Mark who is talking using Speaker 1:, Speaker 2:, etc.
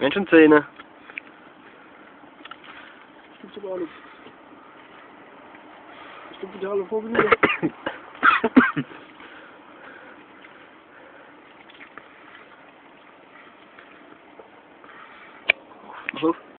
Speaker 1: Mensch und
Speaker 2: Gibt's aber auch Stimmt Ich bin wieder alle vorgelegt.
Speaker 1: Mach auf.